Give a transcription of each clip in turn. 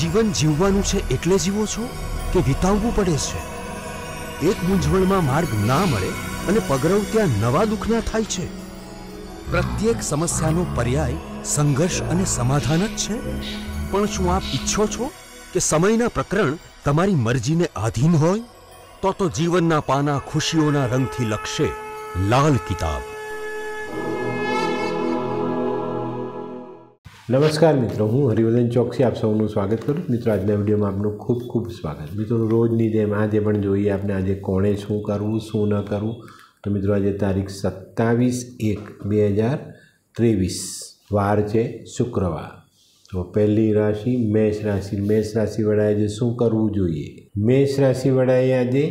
જીવન જીવવાનું છે એટલે જીવો છો કે વિતાવવું પડે છે? એક મૂંઝવણમાં માર્ગ ના મળે અને પગરવ ત્યાં નવા દુઃખના થાય છે? પ્રત્યેક સમસ્યાનો પર્યાય, સંઘર્ષ અને સમાધાન જ છે? પણ શું આપ ઈચ્છો છો કે સમયના પ્રકરણ તમારી મરજીને આધીન હોય? તો તો જીવનના પાના ખુશીઓના રંગથી લખશે લાલ કિતાબ. નમસ્કાર મિત્રો, હું હરિવર્ધન ચોકસી આપ સૌનું સ્વાગત કરું. મિત્રો, આજના વિડીયોમાં આપનું ખૂબ ખૂબ સ્વાગત. મિત્રો, રોજની જેમ આજે પણ જોઈએ આપણે આજે કોણે શું કરવું, શું ન કરવું. તો મિત્રો, આજે તારીખ સત્તાવીસ એક બે હજાર ત્રેવીસ, વાર છે શુક્રવાર. તો પહેલી રાશિ મેષ રાશિ. મેષ રાશિવાળાએ આજે શું કરવું જોઈએ? મેષ રાશિવાળાએ આજે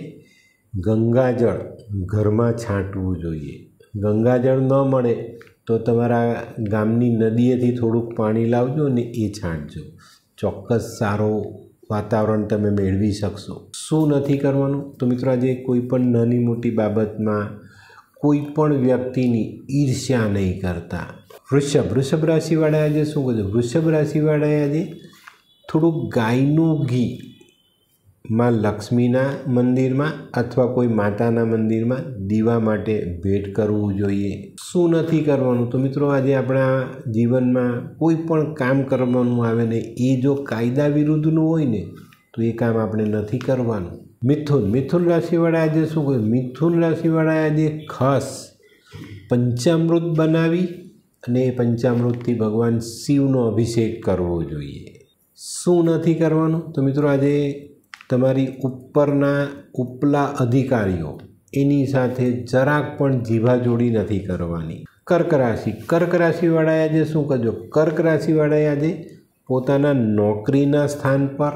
ગંગાજળ ઘરમાં છાંટવું જોઈએ. ગંગાજળ ન મળે તો તમારા ગામની નદીએથી થોડુંક પાણી લાવજો અને એ છાંટજો. ચોક્કસ સારો વાતાવરણ તમે મેળવી શકશો. શું નથી કરવાનું? તો મિત્રો, આજે કોઈ પણ નાની મોટી બાબતમાં કોઈ પણ વ્યક્તિની ઈર્ષ્યા નહીં કરતા. વૃષભ વૃષભ રાશિવાળાએ આજે શું કર્યું? વૃષભ રાશિવાળાએ આજે થોડુંક ગાયનું ઘી માં લક્ષ્મીના મંદિરમાં અથવા કોઈ માતાના મંદિરમાં દીવા માટે ભેટ કરવું જોઈએ. શું નથી કરવાનું? તો મિત્રો, આજે આપણા જીવનમાં કોઈ પણ કામ કરવાનું આવે ને એ જો કાયદા વિરુદ્ધનું હોય ને, તો એ કામ આપણે નથી કરવાનું. મિથુન મિથુન રાશિવાળા આજે શું કહ્યું મિથુન રાશિવાળા આજે ખાસ પંચામૃત બનાવી અને એ પંચામૃતથી ભગવાન શિવનો અભિષેક કરવો જોઈએ. શું નથી કરવાનું? તો મિત્રો, આજે તમારી ઉપરના ઉપલા અધિકારીઓ, એની સાથે જરાક પણ જીભાજોડી નથી કરવાની. કર્ક રાશિ. કર્ક રાશિવાળાએ આજે શું કરજો કર્ક રાશિવાળાએ આજે પોતાના નોકરીના સ્થાન પર,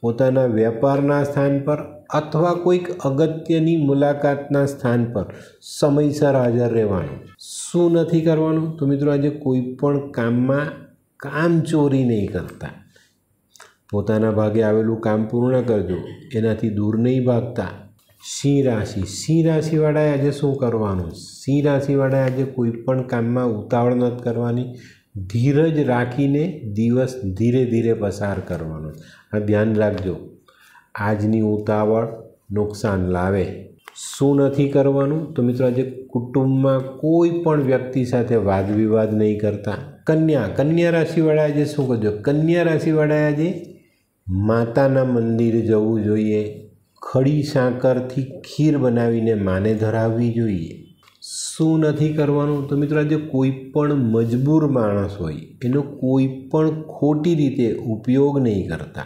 પોતાના વેપારના સ્થાન પર અથવા કોઈક અગત્યની મુલાકાતના સ્થાન પર સમયસર હાજર રહેવાનું. શું નથી કરવાનું? તો મિત્રો આજે કોઈ પણ કામમાં કામચોરી નહીં કરતા. પોતાના ભાગે આવેલું કામ પૂર્ણ કરજો. એનાથી દૂર નહીં ભાગતા. સિંહ રાશિ. સિંહ રાશિવાળાએ આજે શું કરવાનું? સિંહ રાશિવાળાએ આજે કોઈ પણ કામમાં ઉતાવળ નથી કરવાની. ધીરજ રાખીને દિવસ ધીરે ધીરે પસાર કરવાનો. આ ધ્યાન રાખજો. આજની ઉતાવળ નુકસાન લાવે. શું નથી કરવાનું? તો મિત્રો આજે કુટુંબમાં કોઈ પણ વ્યક્તિ સાથે વાદ વિવાદ નહીં કરતા. કન્યા. કન્યા રાશિવાળાએ આજે શું કરજો કન્યા રાશિવાળાએ આજે માતાના મંદિર જવું જોઈએ. ખડી સાકરથી ખીર બનાવીને માને ધરાવવી જોઈએ. શું નથી કરવાનું? તો મિત્રો, આજે કોઈ પણ મજબૂર માણસ હોય, એનો કોઈ પણ ખોટી રીતે ઉપયોગ નહીં કરતા.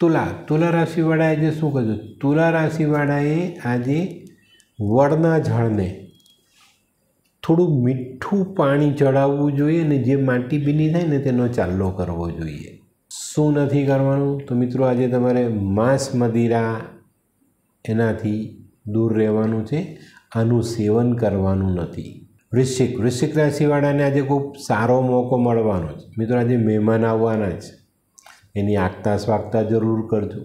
તુલા તુલા રાશિવાળાએ આજે શું કહ્યું તુલા રાશિવાળાએ આજે વડના ઝાડને થોડું મીઠું પાણી ચડાવવું જોઈએ અને જે માટી ભીની થાય ને તેનો ચાલ્લો કરવો જોઈએ. શું નથી કરવાનું? તો મિત્રો, આજે તમારે માંસ મદિરા એનાથી દૂર રહેવાનું છે. આનું સેવન કરવાનું નથી. વૃશ્ચિક વૃશ્ચિક રાશિવાળાને આજે ખૂબ સારો મોકો મળવાનો છે. મિત્રો, આજે મહેમાન આવવાના છે. એની આગતા સ્વાગતા જરૂર કરજો.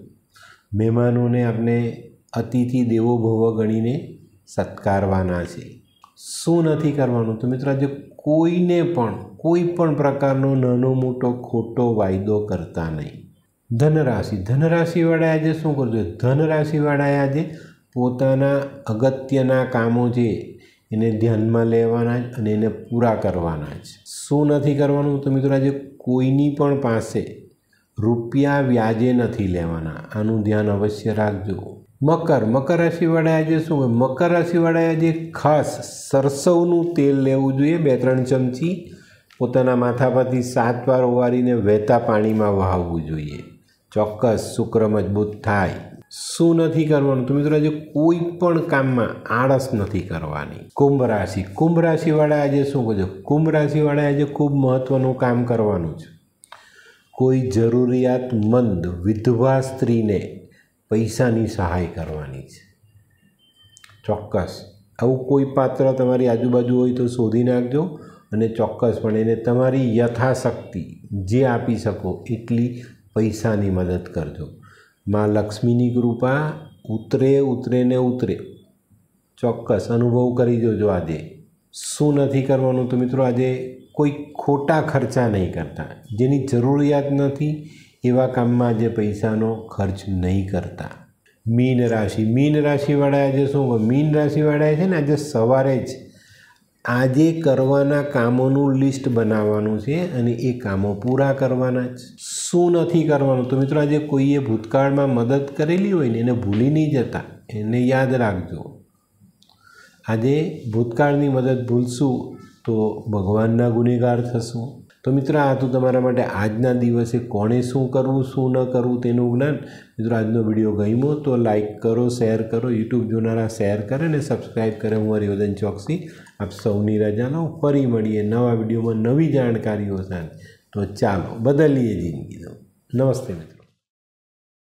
મહેમાનોને આપણે અતિથિ દેવો ભવ ગણીને સત્કારવાના છે. શું નથી કરવાનું? તો મિત્રો આજે કોઈને પણ, કોઈ પણ પ્રકારનો નાનો મોટો ખોટો વાયદો કરતા નહીં. ધનરાશિ. ધનરાશિવાળાએ આજે શું કરજો ધનરાશિવાળાએ આજે પોતાના અગત્યના કામો છે એને ધ્યાનમાં લેવાના જ અને એને પૂરા કરવાના જ. શું નથી કરવાનું? તો મિત્રો આજે કોઈની પણ પાસે રૂપિયા વ્યાજે નથી લેવાના. આનું ધ્યાન અવશ્ય રાખજો. મકર. મકર રાશિવાળા આજે શું હોય? મકર રાશિવાળાએ આજે ખાસ સરસવનું તેલ લેવું જોઈએ બે ત્રણ ચમચી. પોતાના માથા પરથી સાત વાર ઓવારીને વહેતા પાણીમાં વહાવવું જોઈએ. ચોક્કસ શુક્ર મજબૂત થાય. શું નથી કરવાનું? તો મિત્રો આજે કોઈ પણ કામમાં આળસ નથી કરવાની. કુંભ રાશિ. કુંભ રાશિવાળા આજે શું કહો કુંભ રાશિવાળા આજે ખૂબ મહત્ત્વનું કામ કરવાનું છે. કોઈ જરૂરિયાતમંદ વિધવા સ્ત્રીને પૈસાની સહાય કરવાની છે. ચોક્કસ. આવું કોઈ પાત્ર તમારી આજુબાજુ હોય તો શોધી નાખજો અને ચોક્કસપણે એને તમારી યથાશક્તિ જે આપી શકો એટલી પૈસાની મદદ કરજો. માં લક્ષ્મીની કૃપા ઉતરે ઉતરે ને ઉતરે. ચોક્કસ. અનુભવ કરી જોજો આજે. શું નથી કરવાનું તો મિત્રો આજે કોઈ ખોટા ખર્ચા નહીં કરતા. જેની જરૂરિયાત નથી એવા કામમાં આજે પૈસાનો ખર્ચ નહીં કરતા. મીન રાશિ. મીન રાશિવાળા આજે શું મીન રાશિવાળાએ છે ને આજે સવારે જ આજે કરવાના કામોનું લિસ્ટ બનાવવાનું છે અને એ કામો પૂરા કરવાના જ. શું નથી કરવાનું? તો મિત્રો આજે કોઈએ ભૂતકાળમાં મદદ કરેલી હોય ને એને ભૂલી નહીં જતા. એને યાદ રાખજો. આજે ભૂતકાળની મદદ ભૂલશું તો ભગવાનના ગુનેગાર થશું. તો મિત્ર, આ હતું તમારા માટે આજના દિવસે કોણે શું કરવું, શું ન કરવું તેનું જ્ઞાન? મિત્રો, આજનો વીડિયો ગમ્યો તો લાઇક કરો શેર કરો યુટ્યુબ જોનારા શેર કરે ને સબસ્ક્રાઈબ કરે. હું હરિવર્ધન ચોકસી, આપ સૌની રજા લો ફરી મળીએ નવા વિડીયોમાં નવી જાણકારીઓ સાથે. તો ચાલો, બદલીએ જિંદગીનો. નમસ્તે મિત્રો.